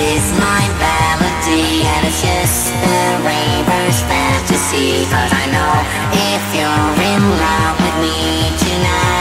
is my melody and it's just a raver's fantasy. Cause I know if you're in love with me tonight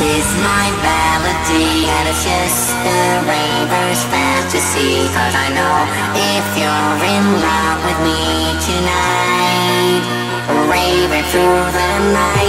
is my melody and it's just a raver's fantasy. Cause I know if you're in love with me tonight Raving through the night